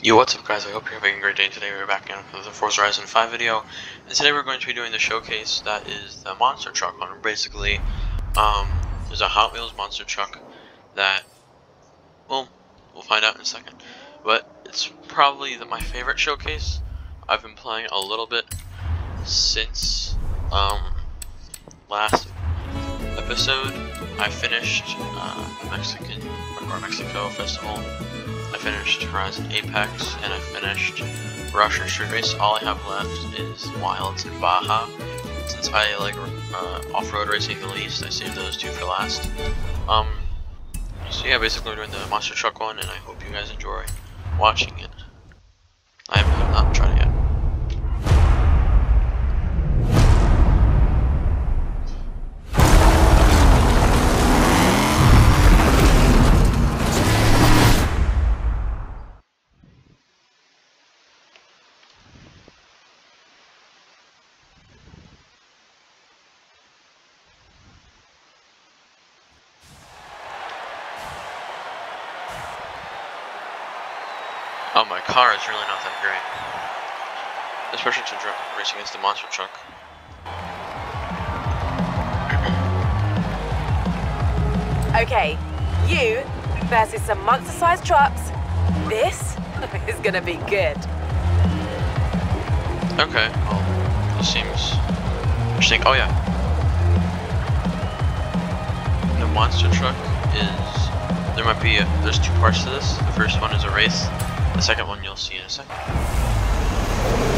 Yo, what's up guys? I hope you're having a great day today. We're back again with the Forza Horizon 5 video. And today we're going to be doing the showcase that is the monster truck one. Basically, um, there's a Hot Wheels monster truck that, well, we'll find out in a second. But it's probably the, my favorite showcase. I've been playing a little bit since, um, last episode. I finished, uh, Mexican, or Mexico Festival I finished Horizon Apex, and I finished Rush and Street Race. All I have left is Wilds and Baja. Since I like uh, off-road racing the least, I saved those two for last. Um, so yeah, basically we're doing the monster truck one, and I hope you guys enjoy watching it. I have not tried it yet. Oh, my car is really not that great. Especially to race against the monster truck. okay, you versus some monster-sized trucks. This is gonna be good. Okay, well, this seems interesting. Oh yeah. The monster truck is, there might be, a, there's two parts to this. The first one is a race the second one you'll see in a second.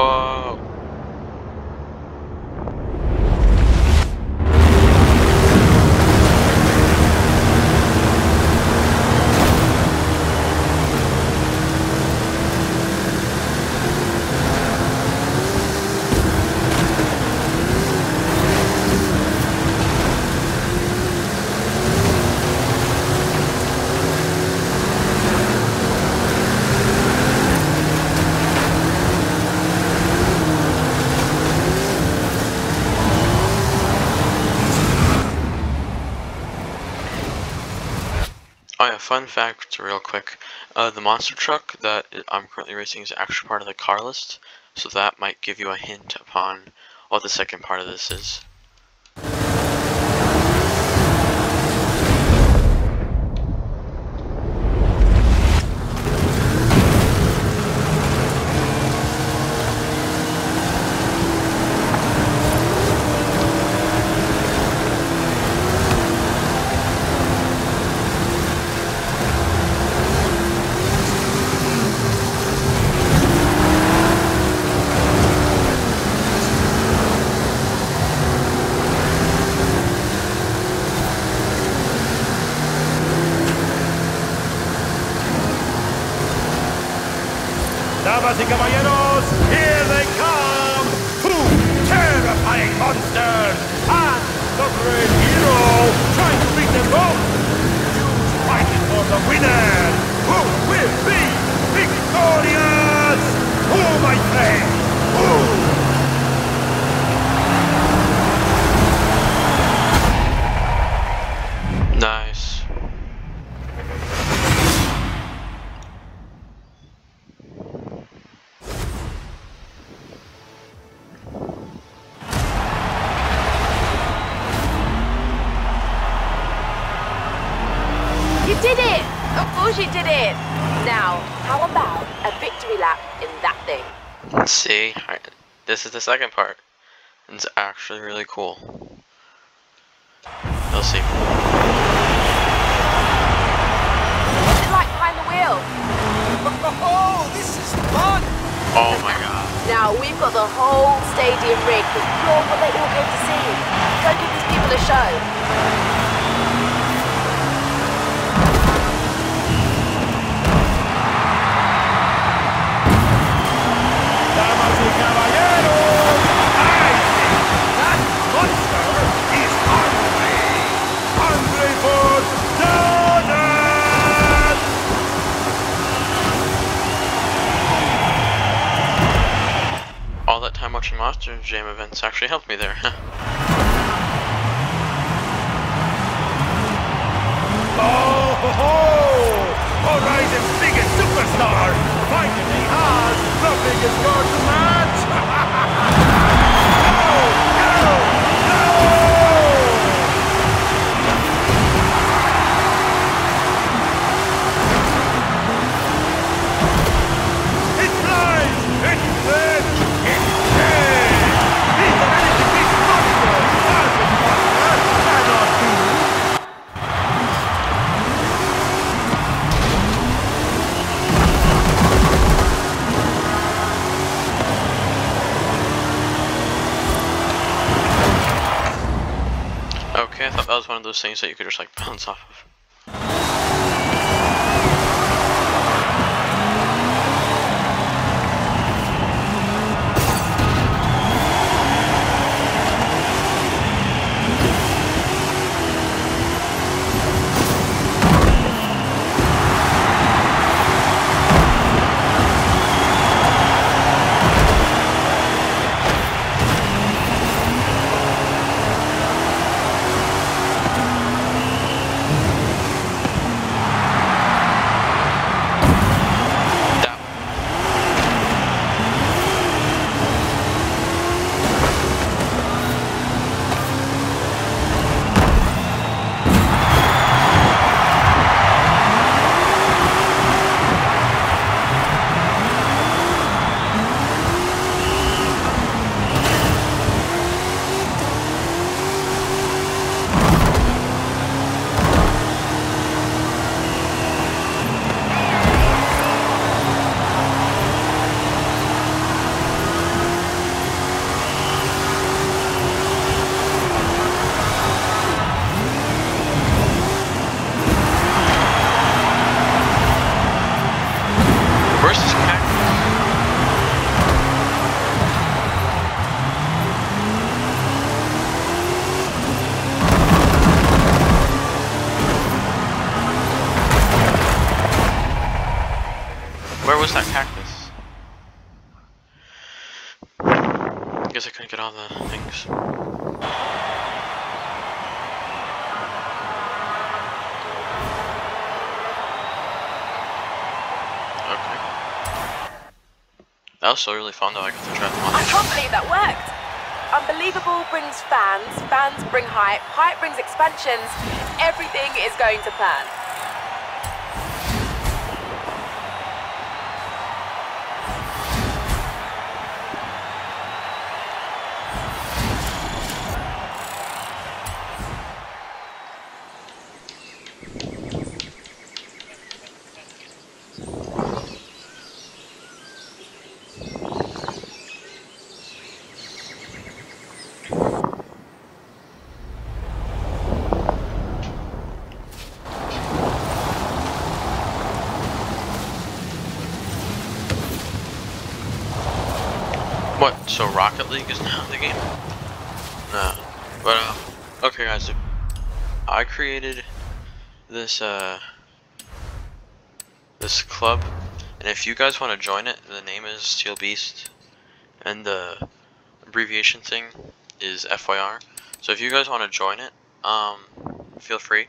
Tchau. Fun fact real quick. Uh, the monster truck that I'm currently racing is actually part of the car list, so that might give you a hint upon what the second part of this is. Damas y caballeros, here they come! Two terrifying monsters! And the great hero trying to beat them both! Who's fighting for the winner? Who will be victorious? Who, my friend? Who? Victory lap in that thing? See, I, this is the second part. and It's actually really cool. You'll see. What's it like behind the wheel? Oh, this is fun! Oh my god. Now, we've got the whole stadium rigged with pure what they all came to see. Watching Monster Jam events actually helped me there. Oh ho ho! Biggest superstar finally has the biggest match! that was one of those things that you could just like bounce off of. was that cactus? I guess I couldn't get all the things. Okay. That was so really fun though, I got to try them on. I can't believe that worked! Unbelievable brings fans, fans bring hype, hype brings expansions, everything is going to plan. So Rocket League is now the game? Nah. But uh, okay, guys. I created this uh this club, and if you guys want to join it, the name is Steal Beast, and the abbreviation thing is FYR. So if you guys want to join it, um, feel free.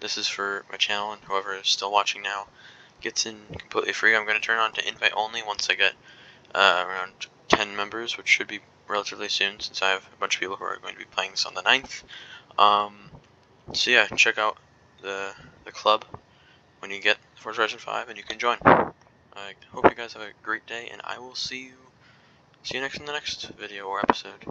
This is for my channel, and whoever is still watching now gets in completely free. I'm going to turn on to invite only once I get uh, around 10 members, which should be relatively soon since I have a bunch of people who are going to be playing this on the 9th. Um, so yeah, check out the the club when you get Forza Horizon 5 and you can join. I hope you guys have a great day and I will see you see you next in the next video or episode.